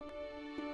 Música